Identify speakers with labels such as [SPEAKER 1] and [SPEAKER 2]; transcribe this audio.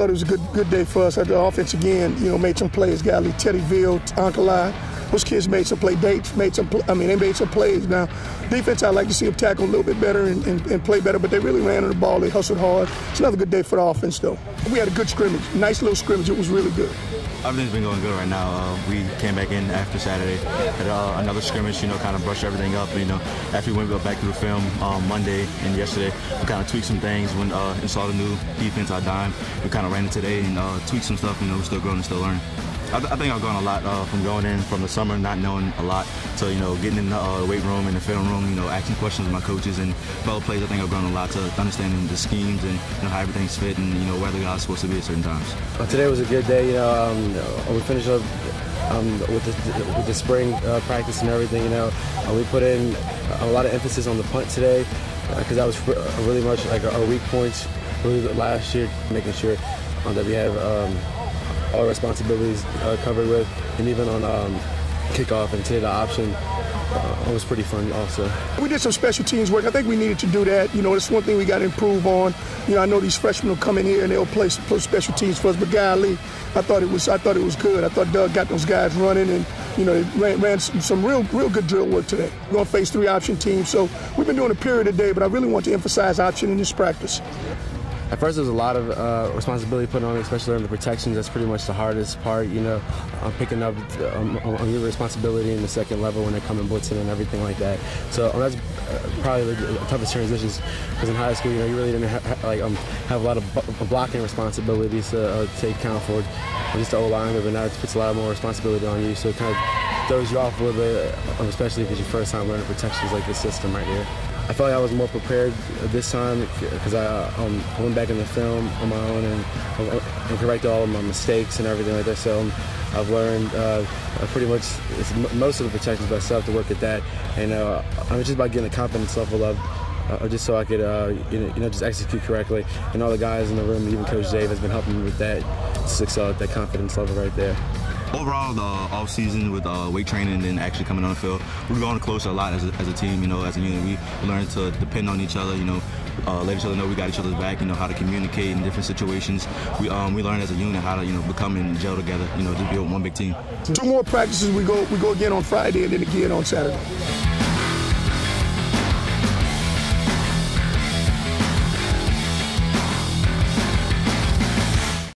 [SPEAKER 1] thought it was a good good day for us. The offense again, you know, made some plays. Golly, Teddy Veal, Encalade, those kids made some play dates, made some. I mean, they made some plays. Now, defense, I'd like to see them tackle a little bit better and, and, and, play better, but they really ran on the ball. They hustled hard. It's another good day for the offense, though. We had a good scrimmage, nice little scrimmage. It was really good.
[SPEAKER 2] Everything's been going good right now. Uh, we came back in after Saturday, had uh, another scrimmage, you know, kind of brushed everything up. You know, after we went back through the film um, Monday and yesterday, we kind of tweaked some things when uh, saw the new defense, our dime. We kind of ran it today and uh, tweaked some stuff. You know, we're still growing and still learning. I, th- I, think I've gone a lot uh, from going in from the summer, not knowing a lot, to you know getting in the uh, weight room and the film room, you know asking questions of my coaches and fellow players. I think I've grown a lot to understanding the schemes and you know, how everything's fit and you know where the guy's supposed to be at certain times.
[SPEAKER 3] Uh, today was a good day. You know, um, we finished up um, with, the, with the spring uh, practice and everything. You know, uh, we put in a lot of emphasis on the punt today because that was really much like our weak points really last year, making sure um, that we have. Um, all responsibilities uh, covered with, and even on um, kickoff and today the option. Uh, it was pretty fun also.
[SPEAKER 1] We did some special teams work. I think we needed to do that. You know, it's one thing we got to improve on. You know, I know these freshmen will come in here and they'll play, play special teams for us, but golly, I thought it was I thought it was good. I thought Doug got those guys running and you know they ran, ran some, some, real real good drill work today. We're going to face three option teams, so we've been doing a period a day, but I really want to emphasize option in this practice.
[SPEAKER 3] At first, there was a lot of uh, responsibility put on me, especially on the protections. That's pretty much the hardest part, you know, I'm picking up um, on your responsibility in the second level when they come coming blitzing and everything like that. So um, that's uh, probably the toughest transitions because in high school, you know, you really didn't ha like um, have a lot of blocking responsibilities to uh, take account for just the O line, but now it puts a lot more responsibility on you. So it kind of throws you off a little bit, um, especially if it's your first time learning protections like this system right here. I felt like I was more prepared this time because I um, went back in the film on my own and, and corrected all of my mistakes and everything like that. So um, I've learned uh, pretty much most of the protections, but I still have to work at that. And uh, I'm just about getting the confidence level up. Uh, just so I could, uh, you, know, you know, just execute correctly. And all the guys in the room, even Coach Dave, has been helping me with that, at that confidence level right there
[SPEAKER 2] overall, the off season with uh, weight training and then actually coming on the field, we're going closer a lot as a, as a team. You know, as a unit, we learned to depend on each other. You know, uh, let each other know we got each other's back. You know how to communicate in different situations. We um, we learned as a unit how to you know become and gel together. You know, to build one big team.
[SPEAKER 1] Two more practices. We go we go again on Friday and then again on Saturday.